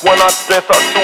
When I dance, I